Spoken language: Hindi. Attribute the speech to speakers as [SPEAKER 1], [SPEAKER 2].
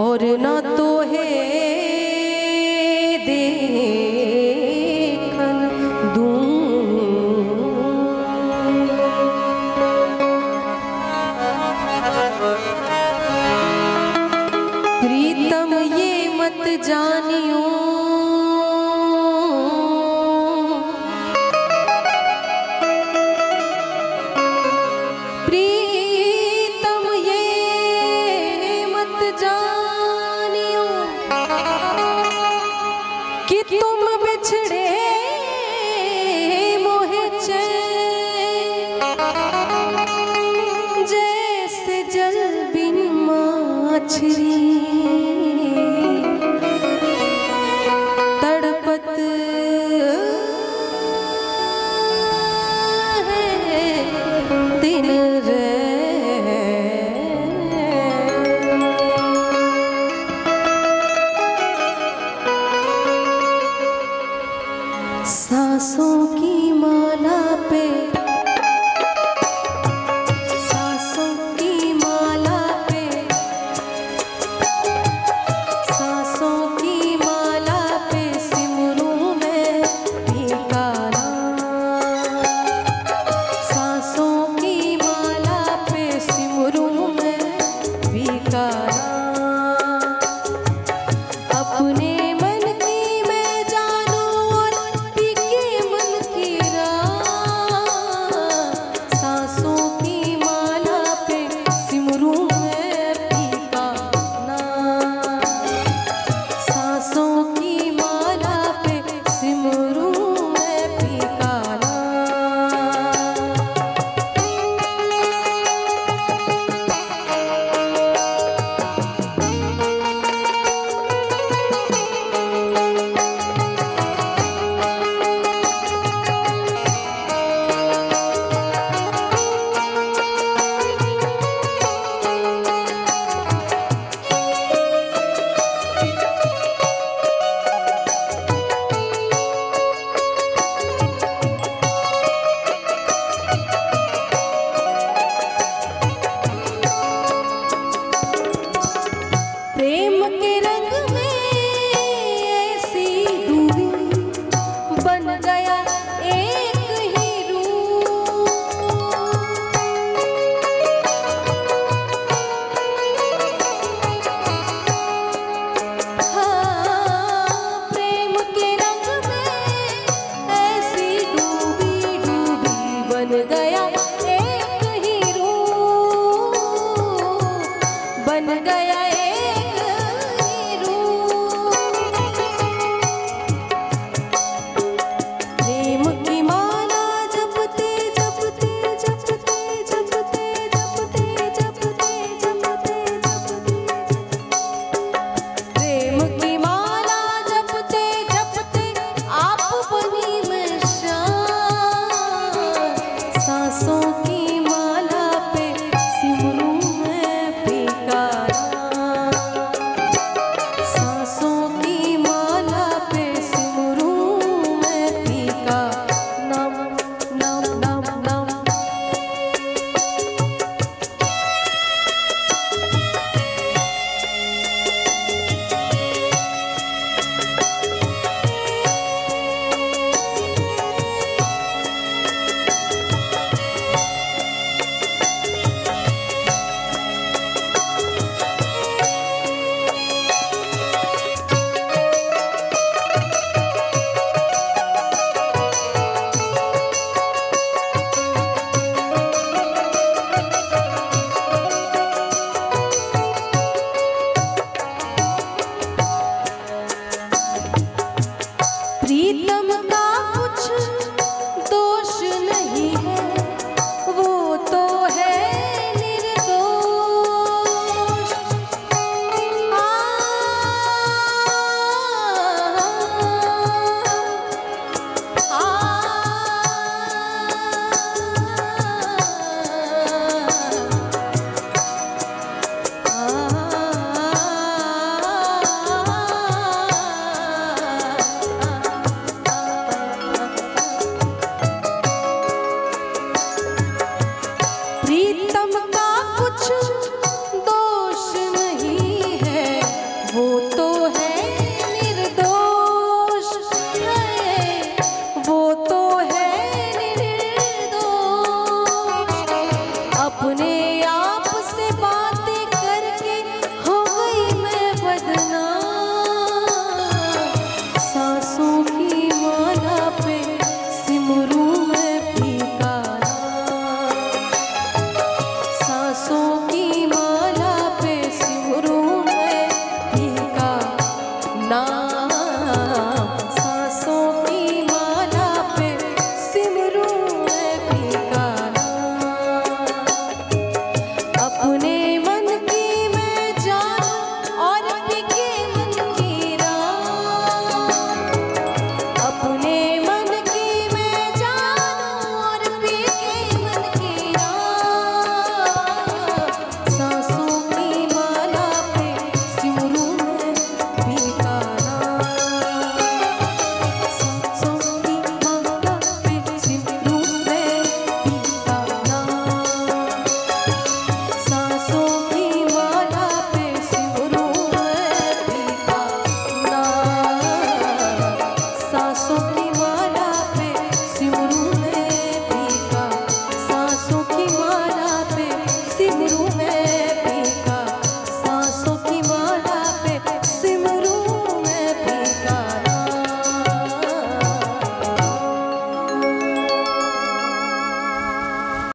[SPEAKER 1] और न तो है प्रीतम ये मत जानियो ছেড়ে yeah, yeah.